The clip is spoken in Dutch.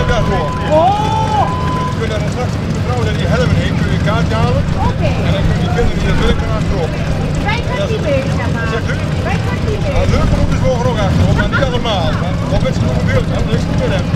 Oh! Kun je daar straks met dat die helmen heen, kun je een kaartje halen. Oké. En dan kun je die kinderen die dat willen. Wij gaan niet mee, zeg maar. U? Wij gaan niet mee. Ah, Leuke is mogen ook achterop, maar niet allemaal. Maar op mensen goed beeld, hè, dat is niet meer hem.